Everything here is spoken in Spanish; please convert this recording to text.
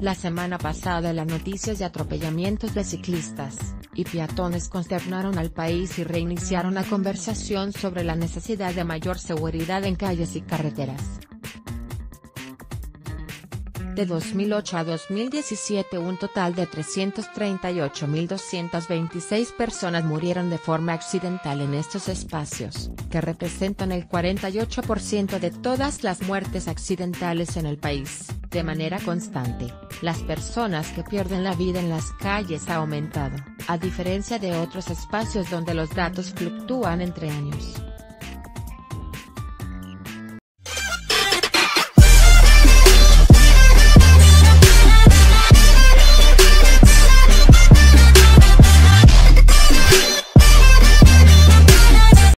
La semana pasada las noticias de atropellamientos de ciclistas y peatones consternaron al país y reiniciaron la conversación sobre la necesidad de mayor seguridad en calles y carreteras. De 2008 a 2017 un total de 338.226 personas murieron de forma accidental en estos espacios, que representan el 48% de todas las muertes accidentales en el país. De manera constante, las personas que pierden la vida en las calles ha aumentado, a diferencia de otros espacios donde los datos fluctúan entre años.